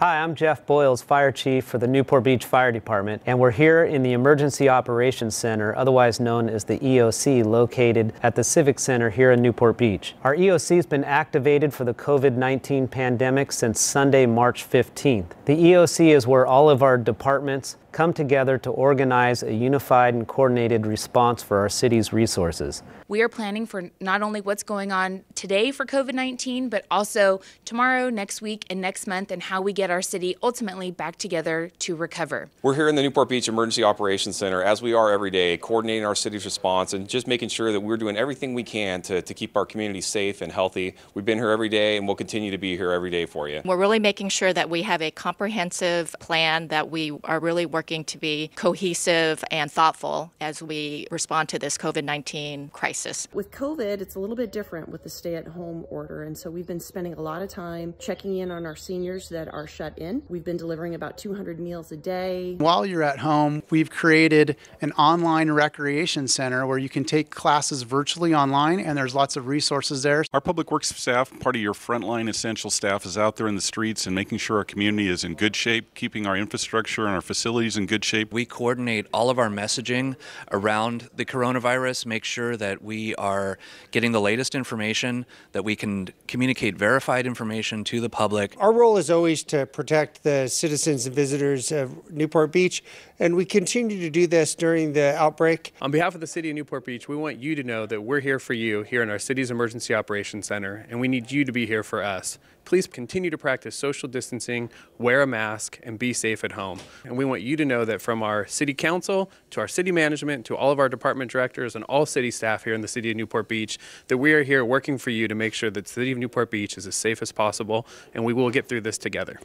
Hi, I'm Jeff Boyles, Fire Chief for the Newport Beach Fire Department, and we're here in the Emergency Operations Center, otherwise known as the EOC, located at the Civic Center here in Newport Beach. Our EOC has been activated for the COVID 19 pandemic since Sunday, March 15th. The EOC is where all of our departments, come together to organize a unified and coordinated response for our city's resources. We are planning for not only what's going on today for COVID 19, but also tomorrow, next week, and next month, and how we get our city ultimately back together to recover. We're here in the Newport Beach Emergency Operations Center, as we are every day, coordinating our city's response and just making sure that we're doing everything we can to, to keep our community safe and healthy. We've been here every day, and we'll continue to be here every day for you. We're really making sure that we have a comprehensive plan that we are really working working to be cohesive and thoughtful as we respond to this COVID 19 crisis. With COVID, it's a little bit different with the stay at home order. And so we've been spending a lot of time checking in on our seniors that are shut in. We've been delivering about 200 meals a day. While you're at home, we've created an online recreation center where you can take classes virtually online, and there's lots of resources there. Our public works staff, part of your frontline essential staff, is out there in the streets and making sure our community is in good shape, keeping our infrastructure and our facilities in good shape. We coordinate all of our messaging around the coronavirus, make sure that we are getting the latest information, that we can communicate verified information to the public. Our role is always to protect the citizens and visitors of Newport Beach, and we continue to do this during the outbreak. On behalf of the City of Newport Beach, we want you to know that we're here for you here in our city's Emergency Operations Center, and we need you to be here for us. Please continue to practice social distancing, wear a mask, and be safe at home. And we want you to know that from our City Council to our City Management to all of our department directors and all city staff here in the City of Newport Beach, that we are here working for you to make sure that the City of Newport Beach is as safe as possible, and we will get through this together.